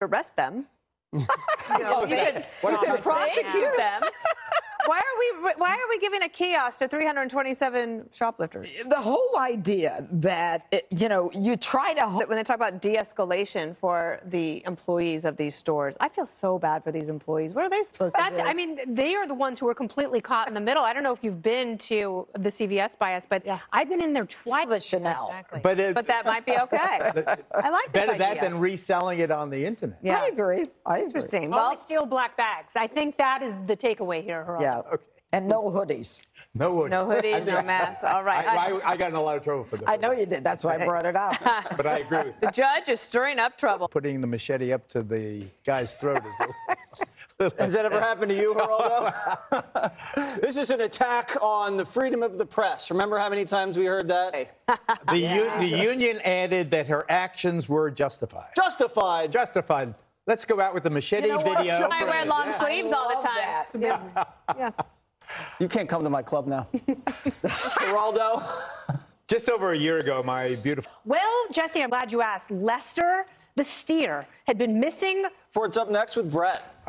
arrest them. you know, you could, you could prosecute them. Why are we why are we giving a kiosk to 327 shoplifters? The whole idea that, it, you know, you try to. When they talk about de-escalation for the employees of these stores, I feel so bad for these employees. What are they supposed to do? I mean, they are the ones who are completely caught in the middle. I don't know if you've been to the CVS by us, but I've been in there twice. The Chanel. Exactly. But, it, but that might be okay. I like this better idea. that than reselling it on the internet. yeah. I agree. I agree. Interesting. Only Well, steal black bags. I think that is the takeaway here, Geraldo. Yeah. And no hoodies. No hoodies. no hoodies, no masks. All right. I, I, I got in a lot of trouble for that. I know you did. That's why I brought it up. But I agree with the judge is stirring up trouble. putting the machete up to the guy's throat. Is a, Has that ever happened to you, Geraldo? this is an attack on the freedom of the press. Remember how many times we heard that? the, u- the union added that her actions were justified. Justified. Justified. Let's go out with the machete You know video. I wear long sleeves all the love time. that. It's a bit- yeah. You can't come to my club now. Geraldo. Just over a year ago, my beautiful Well, Jesse, I'm glad you asked. Lester, the steer, had been missing For what's up next with Bret.